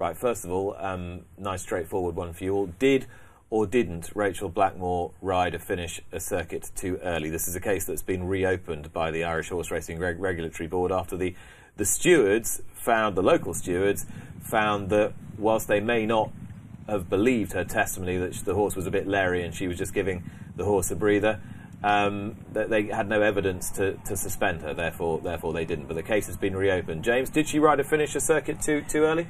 Right, first of all, um, nice straightforward one for you all. Did or didn't Rachael Blackmore ride a finish a circuit too early? This is a case that's been reopened by the Irish Horse Racing Reg- Regulatory Board after the, the stewards found, the local stewards, found that whilst they may not have believed her testimony that the horse was a bit leery and she was just giving the horse a breather, um, that they had no evidence to, to suspend her, therefore, therefore they didn't. But the case has been reopened. James, did she ride a finish a circuit too, too early?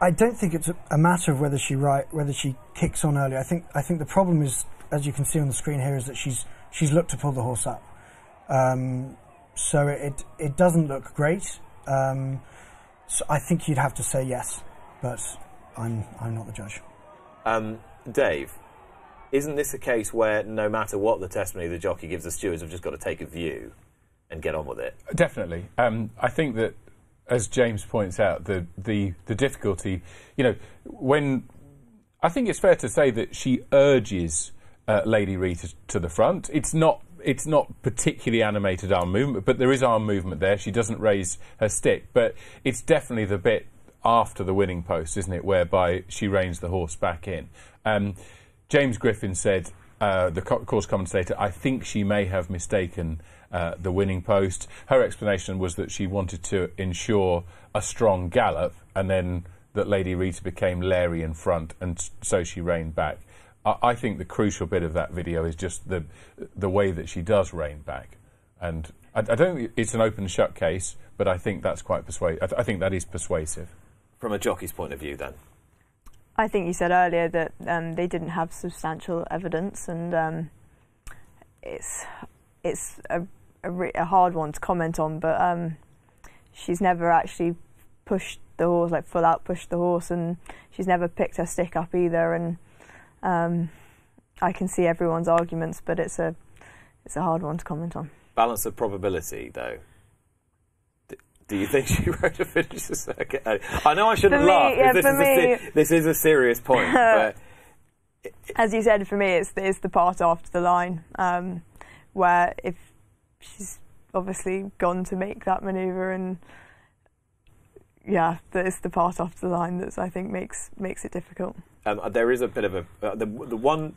I don't think it's a, a matter of whether she right whether she kicks on early. I think I think the problem is, as you can see on the screen here, is that she's she's looked to pull the horse up. Um, so it it doesn't look great. Um, so I think you'd have to say yes, but I'm I'm not the judge. Um, Dave, isn't this a case where no matter what the testimony the jockey gives, the stewards have just got to take a view and get on with it? Definitely. Um, I think that as James points out, the, the, the difficulty, you know, when I think it's fair to say that she urges uh, Lady Rita to the front. It's not it's not particularly animated arm movement, but there is arm movement there. She doesn't raise her stick, but it's definitely the bit after the winning post, isn't it, whereby she reins the horse back in. Um, James Griffin said, uh, the course commentator, I think she may have mistaken uh, the winning post. Her explanation was that she wanted to ensure a strong gallop and then that Lady Rita became Larry in front and so she reined back. I, I think the crucial bit of that video is just the, the way that she does rein back. And I, I don't it's an open shut case, but I think that's quite persuasive. I, th- I think that is persuasive. From a jockey's point of view, then? I think you said earlier that um, they didn't have substantial evidence, and um, it's it's a a, re- a hard one to comment on, but um, she's never actually pushed the horse, like full out pushed the horse, and she's never picked her stick up either. And um, I can see everyone's arguments, but it's a it's a hard one to comment on. Balance of probability, though. Do you think she rode a finish the circuit? I know I shouldn't me, laugh. yeah, this, is a me- this is a serious point, but As you said, for me, it's the, it's the part after the line um, where if she's obviously gone to make that manoeuvre and yeah, that is the part after the line that I think makes makes it difficult. um, there is a bit of a uh, the, the one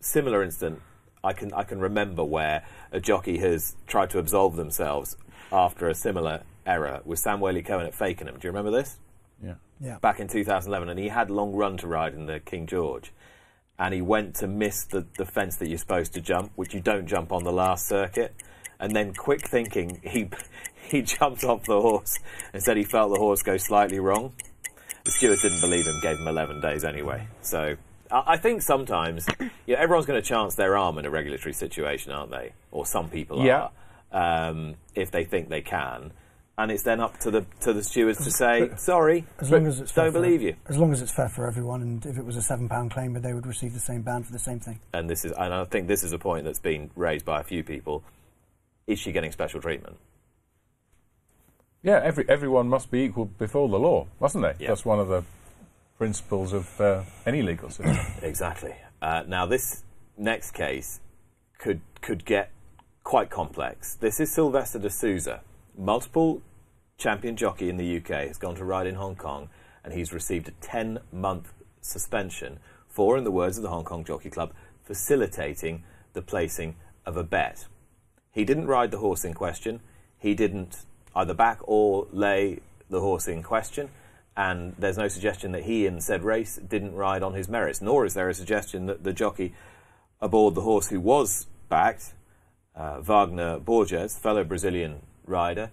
similar incident I can I can remember where a jockey has tried to absolve themselves after a similar error with Sam Waley-Cohen at Fakenham. Do you remember this? Yeah. Yeah. back in 2011, and he had a long run to ride in the King George, and he went to miss the, the fence that you're supposed to jump, which you don't jump on the last circuit. And then, quick thinking, he he jumped off the horse and said he felt the horse go slightly wrong. The steward didn't believe him, gave him 11 days anyway. So I, I think sometimes, you know, everyone's going to chance their arm in a regulatory situation, aren't they? Or some people Yeah. are, um, if they think they can. And it's then up to the to the stewards to say, sorry, As long as it's don't for- believe you. As long as it's fair for everyone, and if it was a seven pound claim, but they would receive the same ban for the same thing. and this is and I think this is a point that's been raised by a few people. Is she getting special treatment? Yeah, every, everyone must be equal before the law, mustn't they? Yeah. That's one of the principles of uh, any legal system. Exactly. Uh, now this next case could could get quite complex. This is Silvestre de Sousa, multiple champion jockey in the UK, has gone to ride in Hong Kong, and he's received a 10 month suspension for, in the words of the Hong Kong Jockey Club, facilitating the placing of a bet. He didn't ride the horse in question. He didn't either back or lay the horse in question. And there's no suggestion that he in said race didn't ride on his merits, nor is there a suggestion that the jockey aboard the horse who was backed, uh, Wagner Borges, fellow Brazilian rider,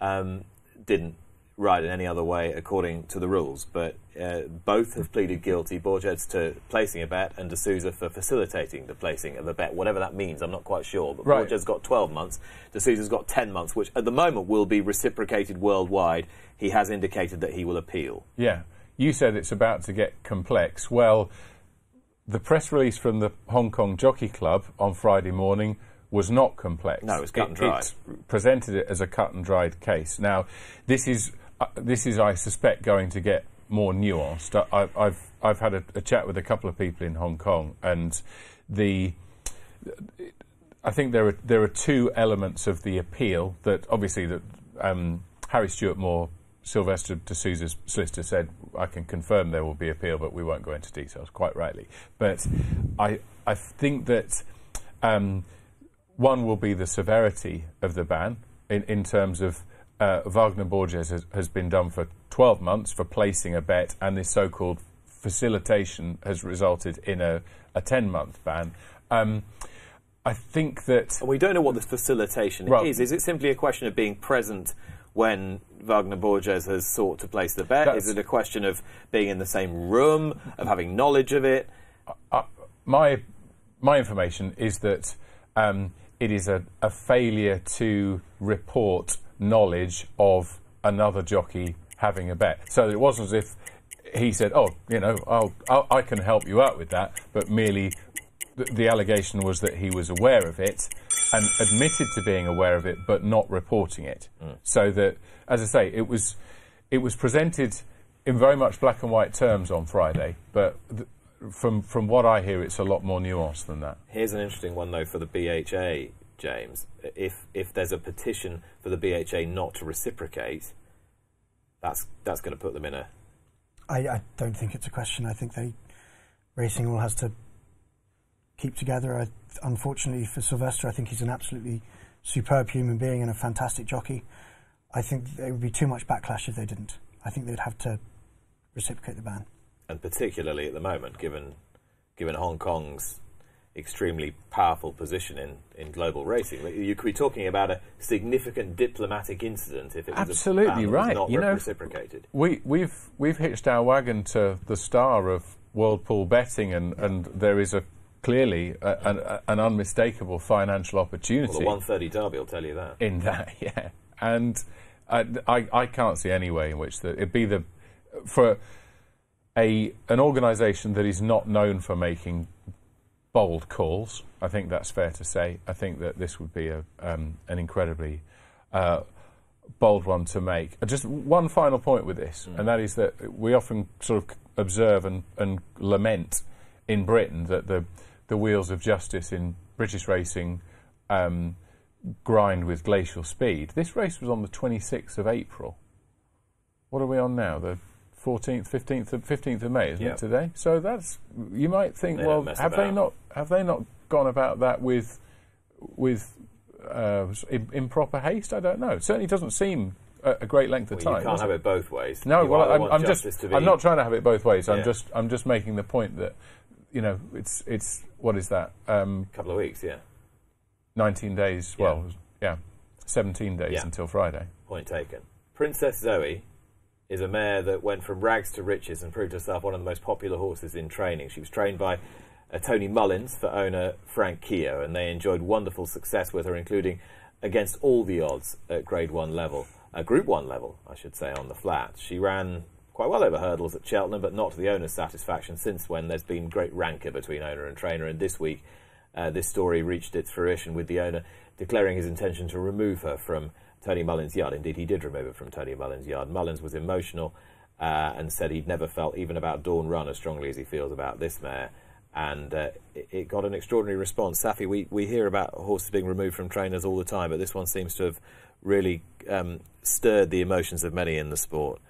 um, didn't ride in any other way according to the rules. But uh, both have pleaded guilty, Borges to placing a bet and de Sousa for facilitating the placing of a bet, whatever that means. I'm not quite sure. But Right. Borges got 12 months, de Sousa's got 10 months, which at the moment will be reciprocated worldwide. He has indicated that he will appeal. Yeah. You said it's about to get complex. Well, the press release from the Hong Kong Jockey Club on Friday morning was not complex. No, it was cut and dry. It presented it as a cut and dried case. Now, this is uh, this is, I suspect, going to get more nuanced. I, I've I've, had a, a chat with a couple of people in Hong Kong, and the I think there are there are two elements of the appeal that obviously that um, Harry Stewart Moore Silvestre de Sousa's solicitor said, I can confirm there will be appeal, but we won't go into details, quite rightly. But I, I think that um, one will be the severity of the ban in, in terms of uh, Wagner Borges has, has been done for 12 months for placing a bet, and this so called facilitation has resulted in a, a 10 month ban. Um, I think that. We don't know what the facilitation Well- is. Is it simply a question of being present when Wagner Borges has sought to place the bet? Is it a question of being in the same room, of having knowledge of it? uh, my my information is that um, it is a, a failure to report knowledge of another jockey having a bet. So it wasn't as if he said, "Oh, you know, I'll, I'll, I can help you out with that," but merely the, the allegation was that he was aware of it and admitted to being aware of it, but not reporting it. Mm. So that, as I say, it was it was presented in very much black and white terms on Friday, but. Th- from from what I hear, it's a lot more nuanced than that. Here's an interesting one though for the BHA, James. If if there's a petition for the BHA not to reciprocate, that's that's going to put them in a I, I don't think it's a question. I think they racing all has to keep together. I, unfortunately for Silvestre, I think he's an absolutely superb human being and a fantastic jockey. I think there would be too much backlash if they didn't. I think they'd have to reciprocate the ban. And particularly at the moment, given given Hong Kong's extremely powerful position in, in global racing, you could be talking about a significant diplomatic incident if it was Absolutely a ban that was right. not You know, reciprocated. We, we've we've hitched our wagon to the star of world pool betting, and, and there is a clearly a, an, a- an unmistakable financial Well, opportunity the 130 Derby will tell you that. in that. Yeah, and I, I, I can't see any way in which that it'd be the for a an organisation that is not known for making bold calls. I think that's fair to say. I think that this would be a um, an incredibly uh, bold one to make. Just one final point with this, and that is that we often sort of observe and, and lament in Britain that the the wheels of justice in British racing um, grind with glacial speed. This race was on the 26th of April. What are we on now? The 14th, 15th, of, 15th of May, isn't Yeah. it today? So that's you might think, They well, have they not have they not gone about that with with uh, im- improper haste? I don't know. It certainly doesn't seem a, a great length of Well, time. you can't have it? both ways. No, You well, I'm, I'm just be- I'm not trying to have it both ways. I'm just I'm just making the point that you know it's it's what is that um, a couple of weeks, yeah. 19 days? Yeah. Well, yeah, 17 days Yeah. until Friday. Point taken. Princess Zoe is a mare that went from rags to riches and proved herself one of the most popular horses in training. She was trained by uh, Tony Mullins for owner Frank Keogh, and they enjoyed wonderful success with her, including against all the odds at Grade 1 level, uh, Group 1 level, I should say, on the flat. She ran quite well over hurdles at Cheltenham, but not to the owner's satisfaction since when there's been great rancour between owner and trainer, and this week uh, this story reached its fruition with the owner declaring his intention to remove her from Tony Mullins' yard. Indeed, he did remove it from Tony Mullins' yard. Mullins was emotional uh, and said he'd never felt even about Dawn Run as strongly as he feels about this mare. And uh, it, it got an extraordinary response. Saffie, we, we hear about horses being removed from trainers all the time, but this one seems to have really um, stirred the emotions of many in the sport.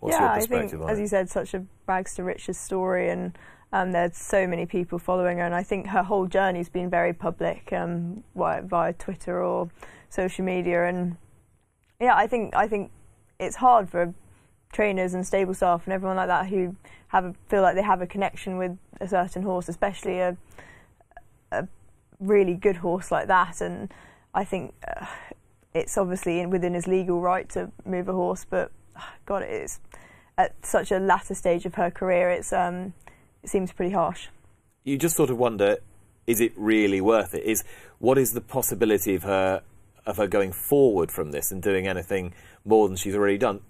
What's yeah, your I think, as it? you said, such a rags to riches story, and um, there's so many people following her, and I think her whole journey's been very public um, via, via Twitter or social media, and yeah, I think I think it's hard for trainers and stable staff and everyone like that who have a, feel like they have a connection with a certain horse, especially a a really good horse like that, and I think uh, it's obviously in, within his legal right to move a horse, but God, it's at such a latter stage of her career. It's um, it seems pretty harsh. you just sort of wonder is it really worth it is what is the possibility of her of her going forward from this and doing anything more than she's already done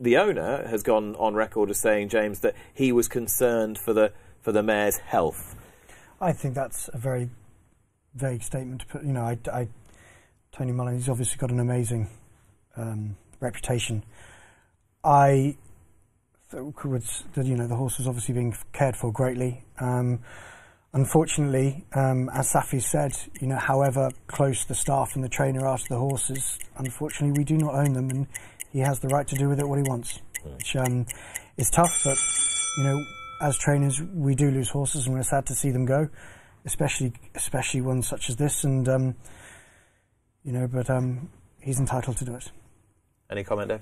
the owner has gone on record as saying James that he was concerned for the for the mare's health I think that's a very vague statement to put. You know, I, I Tony Mullins obviously got an amazing um, reputation. I would, you know, the horse was obviously being cared for greatly. Um, unfortunately, um, as Saffie said, you know, however close the staff and the trainer are to the horses, unfortunately, we do not own them, and he has the right to do with it what he wants, which um, is tough. But you know, as trainers, we do lose horses, and we're sad to see them go, especially especially ones such as this. And um, you know, but um, he's entitled to do it. Any comment, Dave?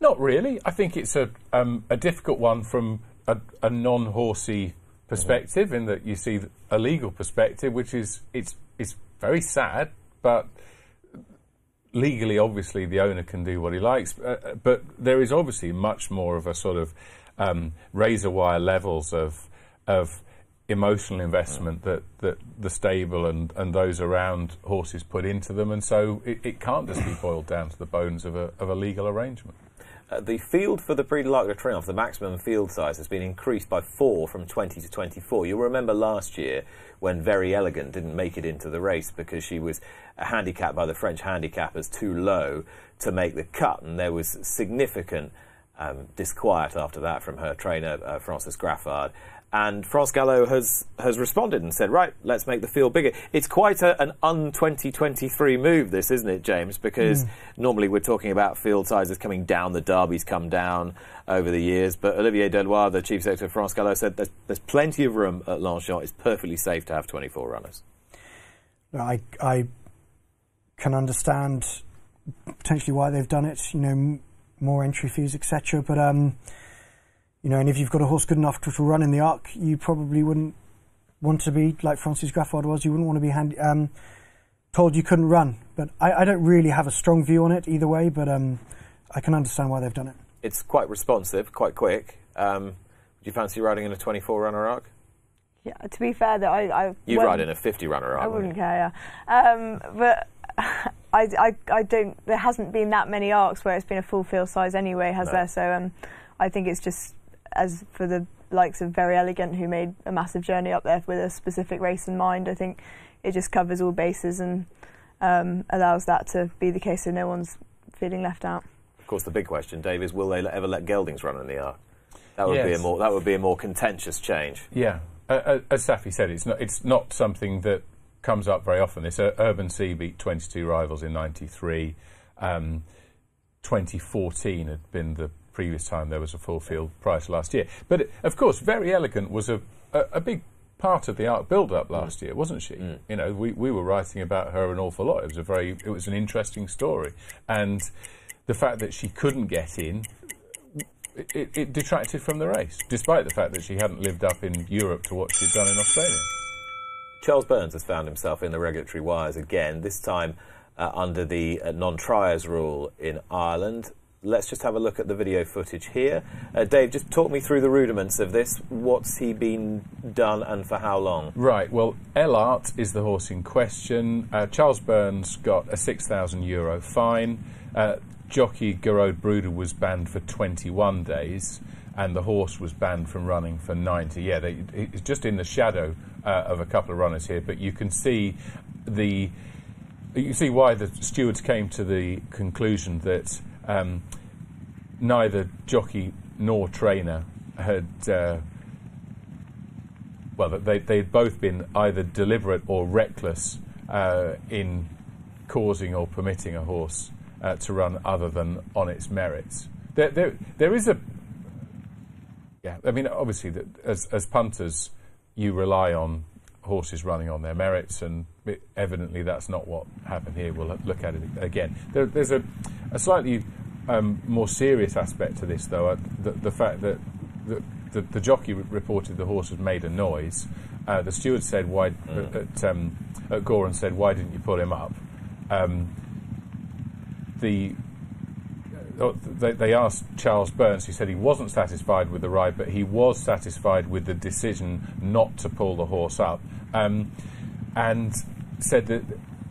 Not really. I think it's a um, a difficult one from a, a non-horsey perspective, in that you see a legal perspective, which is it's it's very sad, but legally, obviously, the owner can do what he likes. Uh, but there is obviously much more of a sort of um, razor wire levels of of emotional investment that, that the stable and, and those around horses put into them, and so it, it can't just be boiled down to the bones of a, of a legal arrangement. Uh, the field for the Prix de l'Arc de Triomphe, the maximum field size, has been increased by four from 20 to 24. You'll remember last year when Verry Elegant didn't make it into the race because she was handicapped by the French handicappers too low to make the cut, and there was significant um, disquiet after that from her trainer, uh, Francis Graffard. And France Galop has, has responded and said, right, let's make the field bigger. It's quite a, an un 2023 move, this, isn't it, James? Because mm. normally we're talking about field sizes coming down, the derbies come down over the years. But Olivier Delloye, the chief secretary of France Galop, said there's, there's plenty of room at Longchamp. It's perfectly safe to have 24 runners. I, I can understand potentially why they've done it, you know, more entry fees, etc. But um, you know, and if you've got a horse good enough to, to, run in the arc, you probably wouldn't want to be like Francis Graffard was. You wouldn't want to be hand, um, told you couldn't run. But I, I, don't really have a strong view on it either way. But um, I can understand why they've done it. It's quite responsive, quite quick. Um, would you fancy riding in a 24 runner arc? Yeah, to be fair, that I, I you ride in a 50 runner arc. I wouldn't care. Yeah. Um, but I, I, I don't. There hasn't been that many arcs where it's been a full field size anyway, has no. there? So um, I think it's just as for the likes of Verry Elegant, who made a massive journey up there with a specific race in mind. I think it just covers all bases and um, allows that to be the case, so no one's feeling left out. Of course, the big question, Dave, is will they ever let geldings run in the arc? That would yes. be a more that would be a more contentious change. Yeah, uh, as Saffie said, it's not it's not something that comes up very often. This uh, Urban Sea beat 22 rivals in '93. Um, 2014 had been the previous time there was a full field price last year. But of course, Verry Elegant was a, a, a big part of the Arc build-up last mm. year, wasn't she? Mm. You know, we, we were writing about her an awful lot. It was a very it was an interesting story, and the fact that she couldn't get in. It, it detracted from the race, despite the fact that she hadn't lived up in Europe to what she'd done in Australia. Charles Byrnes has found himself in the regulatory wires again, this time uh, under the uh, non triers rule in Ireland. Let's just have a look at the video footage here. Uh, Dave, just talk me through the rudiments of this. What's he been done and for how long? Right, well, El Art is the horse in question. Uh, Charles Byrnes got a 6,000 euro fine. Uh, jockey Gearoid Brouder was banned for 21 days and the horse was banned from running for 90. Yeah, they, it's just in the shadow uh, of a couple of runners here, but you can see the you see why the stewards came to the conclusion that um, neither jockey nor trainer had. Uh, well, they, they'd both been either deliberate or reckless uh, in causing or permitting a horse uh, to run other than on its merits. There, there, there is a yeah, I mean, obviously, as, as punters, you rely on horses running on their merits, and it, evidently that's not what happened here. We'll look at it again. There, there's a, a slightly um, more serious aspect to this, though. Uh, the, the, fact that the, the, the jockey reported the horse had made a noise. Uh, the steward said, "Why?" Mm. At, um, at Gowran said, "Why didn't you pull him up?" Um, the Oh, they, they, asked Charles Byrnes, who said he wasn't satisfied with the ride, but he was satisfied with the decision not to pull the horse up, um, and said that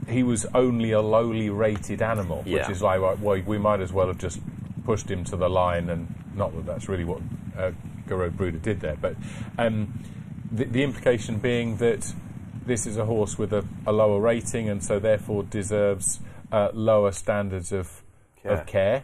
he was only a lowly rated animal, yeah. which is like, well, we might as well have just pushed him to the line, and not that that's really what uh, Gearoid Brouder did there, but um, the, the, implication being that this is a horse with a, a lower rating, and so therefore deserves uh, lower standards of care. of care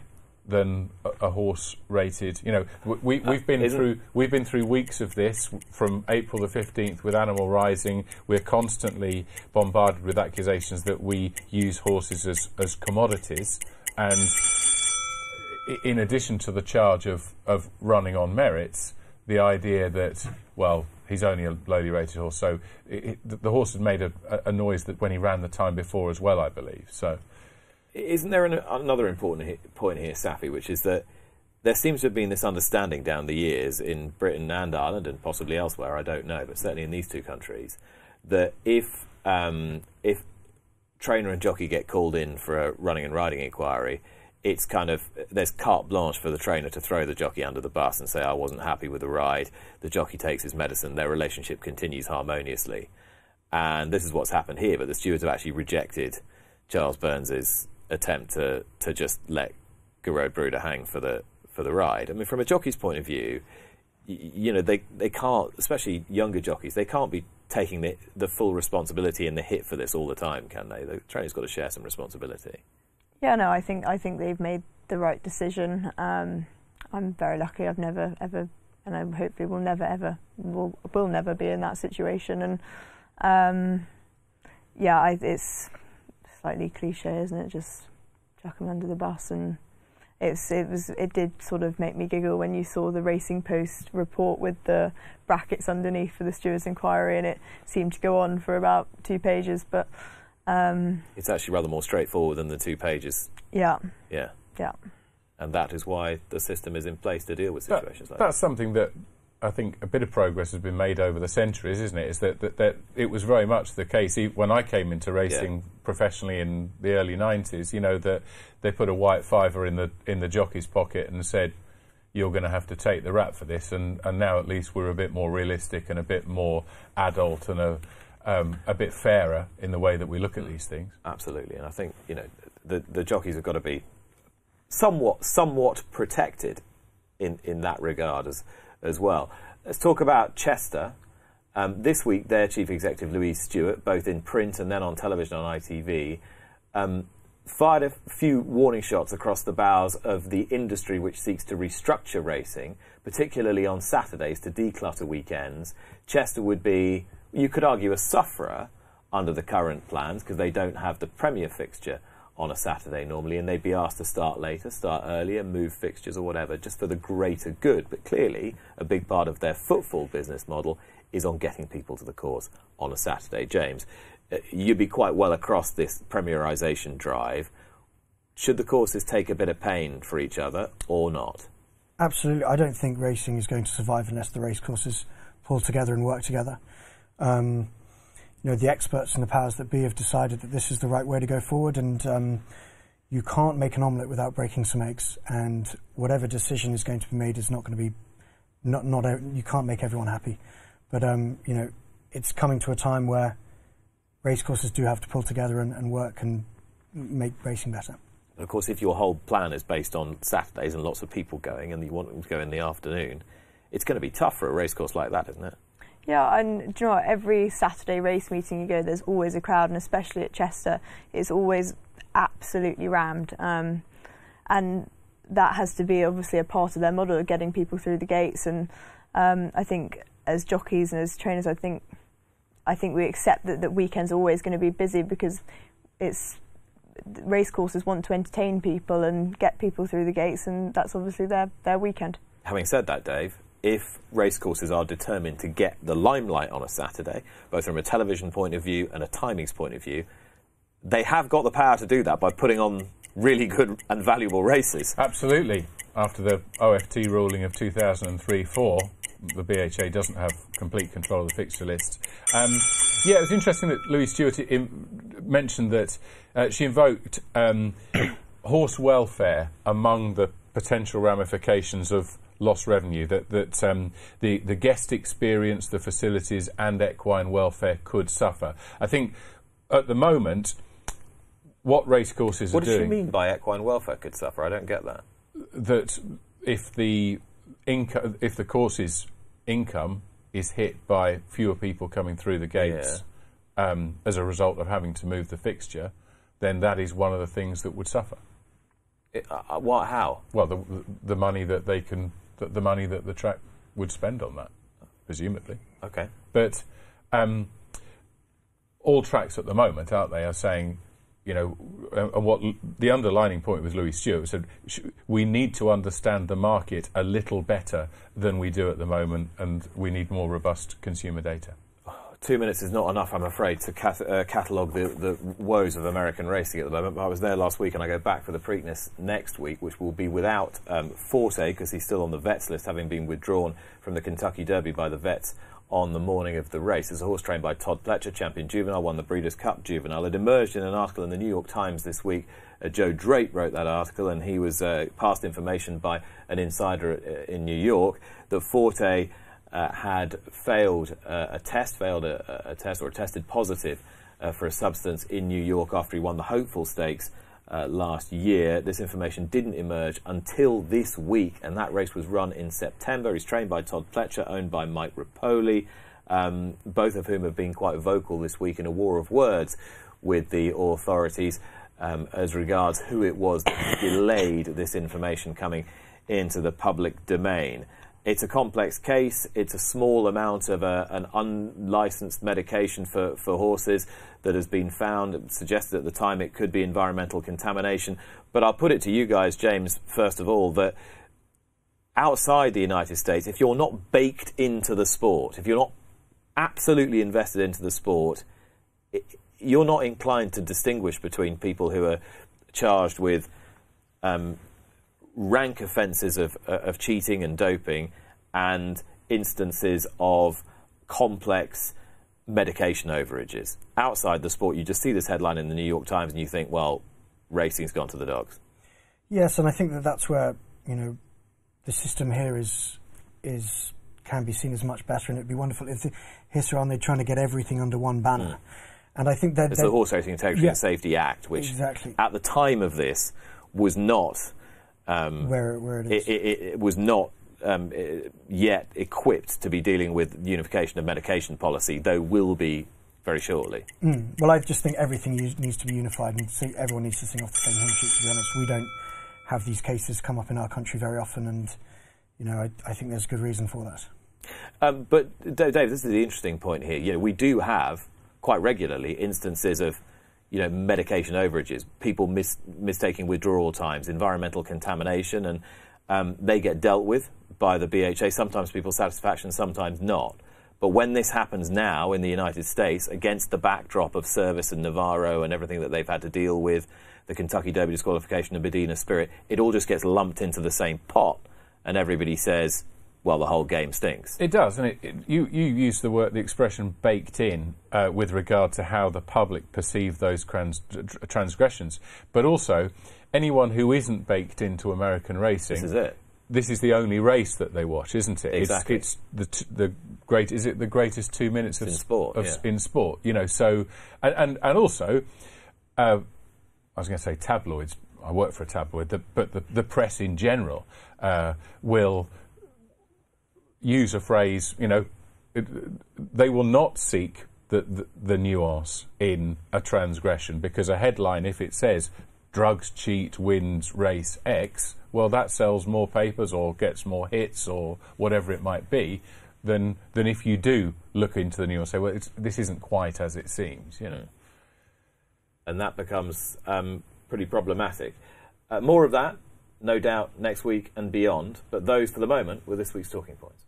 than a, a horse rated. You know, we, we've uh, been through we've been through weeks of this from April the fifteenth with Animal Rising. We're constantly bombarded with accusations that we use horses as as commodities, and in addition to the charge of, of running on merits, the idea that, well, he's only a lowly rated horse, so it, it, the horse had made a, a- a noise that when he ran the time before as well, I believe. So, Isn't there an, another important point here, Saffie, which is that there seems to have been this understanding down the years in Britain and Ireland and possibly elsewhere, I don't know, but certainly in these two countries, that if um, if trainer and jockey get called in for a running and riding inquiry, it's kind of there's carte blanche for the trainer to throw the jockey under the bus and say I wasn't happy with the ride. The jockey takes his medicine. Their relationship continues harmoniously, and this is what's happened here. But the stewards have actually rejected Charles Byrnes's attempt to to just let Gearoid Brouder hang for the for the ride. I mean, from a jockey's point of view, you know they they can't, especially younger jockeys, they can't be taking the the full responsibility and the hit for this all the time, can they? The trainer's got to share some responsibility. Yeah, no, I think I think they've made the right decision. Um, I'm very lucky. I've never ever, and I hopefully will never ever will will never be in that situation. And um, yeah, I, it's slightly cliche, isn't it? Just chuck them under the bus, and it's it was it did sort of make me giggle when you saw the Racing Post report with the brackets underneath for the stewards' inquiry, and it seemed to go on for about two pages, but. Um, It's actually rather more straightforward than the two pages. yeah, Yeah. yeah. And that is why the system is in place to deal with That- situations like that. that's something that I think a bit of progress has been made over the centuries, isn't it? Is that, that, that it was very much the case when I came into racing professionally in the early 90s, you know, that they put a white fiver in the, in the jockey's pocket and said, you're going to have to take the rap for this. And, and now at least we're a bit more realistic and a bit more adult and a, um, a bit fairer in the way that we look at these things. Absolutely, and I think you know the the jockeys have got to be somewhat somewhat protected in in that regard as as well. Let's talk about Chester. Um, this week, their chief executive Louise Stewart, both in print and then on television on ITV, um, fired a few warning shots across the bows of the industry which seeks to restructure racing, particularly on Saturdays to declutter weekends. Chester would be, you could argue, a sufferer under the current plans because they don't have the Premier fixture on a Saturday normally, and they'd be asked to start later, start earlier, move fixtures or whatever, just for the greater good. But clearly, a big part of their footfall business model is on getting people to the course on a Saturday. James, uh, you'd be quite well across this premierisation drive. Should the courses take a bit of pain for each other or not? Absolutely. I don't think racing is going to survive unless the race courses pull together and work together. Um, you know, the experts and the powers that be have decided that this is the right way to go forward, and um, you can't make an omelette without breaking some eggs. And whatever decision is going to be made is not going to be not not you can't make everyone happy. But um, you know, it's coming to a time where race courses do have to pull together and, and work and make racing better. Of course, if your whole plan is based on Saturdays and lots of people going, and you want them to go in the afternoon, it's going to be tough for a racecourse like that, isn't it? Yeah, and do you know what? Every Saturday race meeting you go, there's always a crowd, and especially at Chester, it's always absolutely rammed. Um, and that has to be obviously a part of their model of getting people through the gates. And um, I think as jockeys and as trainers, I think I think we accept that that weekends are always going to be busy because it's race courses want to entertain people and get people through the gates, and that's obviously their their weekend. Having said that, Dave, if racecourses are determined to get the limelight on a Saturday, both from a television point of view and a timings point of view, they have got the power to do that by putting on really good and valuable races. Absolutely. After the OFT ruling of 2003-4, the BHA doesn't have complete control of the fixture list. Um, yeah, it was interesting that Louise Stewart mentioned that uh, she invoked um, horse welfare among the potential ramifications of lost revenue. That that um, the the guest experience, the facilities, and equine welfare could suffer. I think at the moment, what racecourses What are does she doing mean by equine welfare could suffer? I don't get that. that if the income, if the course's income is hit by fewer people coming through the gates um, as a result of having to move the fixture, then that is one of the things that would suffer. It, uh, what? How? Well, the the money that they can, the, the money that the track would spend on that, presumably. Okay. But um, all tracks at the moment, aren't they, are saying you know, and what the underlining point with Louise Stewart said, we need to understand the market a little better than we do at the moment, and we need more robust consumer data. Two minutes is not enough, I'm afraid, to cat- uh, catalogue the, the woes of American racing at the moment. But I was there last week, and I go back for the Preakness next week, which will be without um, Forte because he's still on the vets list, having been withdrawn from the Kentucky Derby by the vets on the morning of the race. It's a horse trained by Todd Pletcher, champion juvenile, won the Breeders' Cup juvenile. It emerged in an article in the New York Times this week. Uh, Joe Drape wrote that article, and he was uh, passed information by an insider uh, in New York that Forte uh, had failed uh, a test, failed a, a, test, or tested positive uh, for a substance in New York after he won the Hopeful Stakes uh, last year. This information didn't emerge until this week, and that race was run in September. He's trained by Todd Pletcher, owned by Mike Repole, um, both of whom have been quite vocal this week in a war of words with the authorities um, as regards who it was that delayed this information coming into the public domain. It's a complex case. It's a small amount of a, an unlicensed medication for, for horses that has been found. It suggested at the time it could be environmental contamination. But I'll put it to you guys, James, first of all, that outside the United States, if you're not baked into the sport, if you're not absolutely invested into the sport, it, you're not inclined to distinguish between people who are charged with um, rank offences of, uh, of cheating and doping and instances of complex medication overages. Outside the sport, you just see this headline in the New York Times and you think, well, racing's gone to the dogs. Yes, and I think that that's where, you know, the system here is is can be seen as much better, and it'd be wonderful if the, here they're trying to get everything under one banner. Mm. And I think that it's the Horse Racing Integrity yeah, and Safety Act, which exactly. at the time of this was not um, where, where it is. It, it, it was not um, yet equipped to be dealing with unification of medication policy, though will be very shortly. Mm. Well, I just think everything needs to be unified, and everyone needs to sing off the same hymn sheet. To be honest, we don't have these cases come up in our country very often, and you know, I, I think there's good reason for that. Um, but Dave, this is the interesting point here. You know, we do have quite regularly instances of you know, medication overages, people mis- mistaking withdrawal times, environmental contamination, and um, they get dealt with by the BHA. Sometimes people's satisfaction, sometimes not. But when this happens now in the United States, against the backdrop of Servis and Navarro and everything that they've had to deal with, the Kentucky Derby disqualification of Medina Spirit, it all just gets lumped into the same pot, and everybody says, well, the whole game stinks. It does, and it, it, you you use the word the expression baked in uh, with regard to how the public perceive those trans, transgressions, but also anyone who isn't baked into American racing. This is it. This is the only race that they watch, isn't it? Exactly. It's, it's the t- the great. Is it the greatest two minutes of in sport? Of, yeah. In sport, you know. So, and and, and also, uh, I was going to say tabloids. I work for a tabloid, the, but the, the press in general uh, will use a phrase, you know, it, they will not seek the, the, the, nuance in a transgression because a headline, if it says drugs cheat wins race X, well, that sells more papers or gets more hits or whatever it might be than than if you do look into the nuance and say, well, this isn't quite as it seems, you know. And that becomes um, pretty problematic. Uh, more of that, no doubt, next week and beyond. But those, for the moment, were this week's talking points.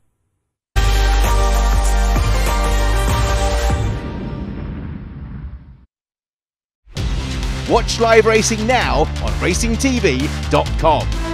Watch live racing now on racingtv.com.